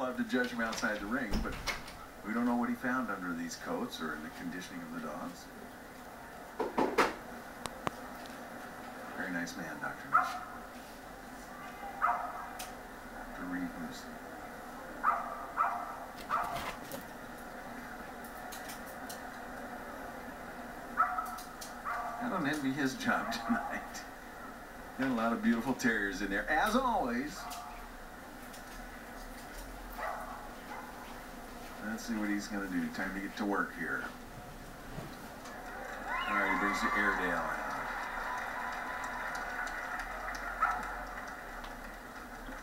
love to judge him outside the ring, but we don't know what he found under these coats or in the conditioning of the dogs. Very nice man, Dr. Nish. Dr. Reed I don't envy his job tonight. Got a lot of beautiful terriers in there, as always. Let's see what he's going to do. Time to get to work here. All right, he brings the Airedale out.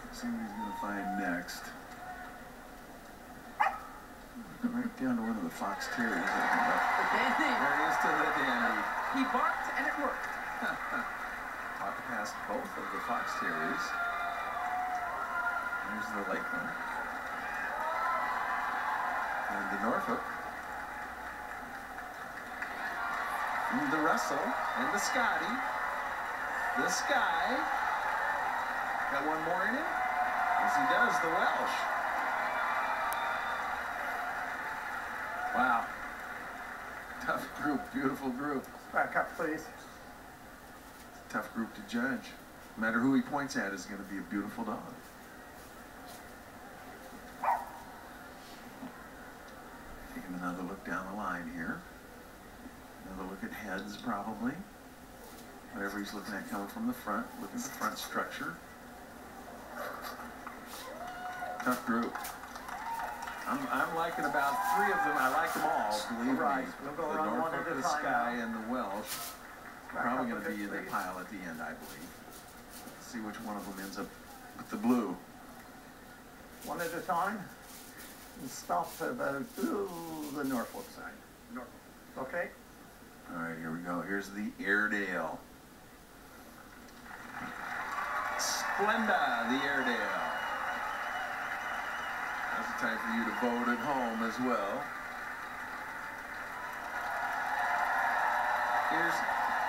Let's see what he's going to find next. Right down to one of the fox terriers. The dandy. There he is to the dandy. He barked and it worked. Walked past both of the fox terriers. There's the Lakeland. And the Norfolk. And the Russell. And the Scottie. The Skye. Got one more in him? As he does, the Welsh. Wow. Tough group, beautiful group. Back up, please. Tough group to judge. No matter who he points at is going to be a beautiful dog. Taking another look down the line here. Another look at heads, probably. Whatever he's looking at coming from the front. Look at the front structure. Tough group. I'm, I'm liking about three of them. I like them all, believe Right. me. We'll go the Norfolk, the Skye, now. and the Welsh. Probably going to be in the pile at the end, I believe. Let's see which one of them ends up with the blue. One at a time. And stop about ooh, uh, the Norfolk side. Norfolk. Okay? All right, here we go. Here's the Airedale. Splenda, the Airedale. That's the time for you to vote at home as well. Here's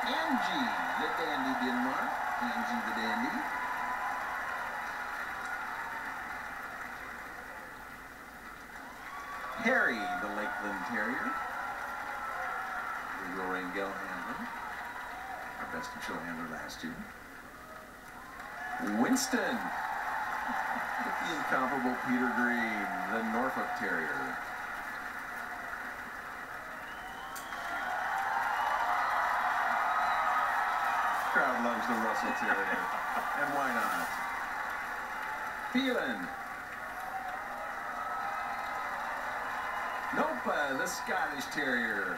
Angie, the Dandie Dinmont. Angie the Dandy. Harry, the Lakeland Terrier. Gabriel Rangel Handler. Our best show handler last year. Winston. The incomparable Peter Green, the Norfolk Terrier. Crowd loves the Russell Terrier. and why not? Phelan. The Scottish Terrier.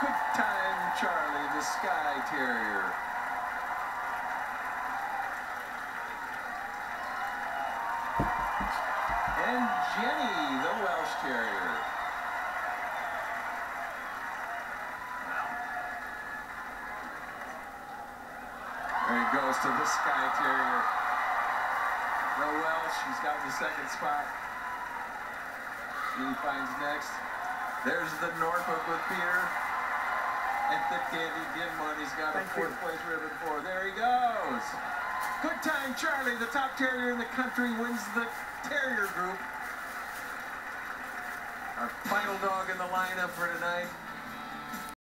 Good time, Charlie, the Skye Terrier. And Jenny, the Welsh Terrier. There he goes to the Skye Terrier. The Welsh, he's got the second spot. He finds next. There's the Norfolk with Peter. And the Dandie Dinmont, he's got Thank a fourth you. place ribbon for. There he goes. Good time, Charlie, the top terrier in the country, wins the terrier group. Our final dog in the lineup for tonight.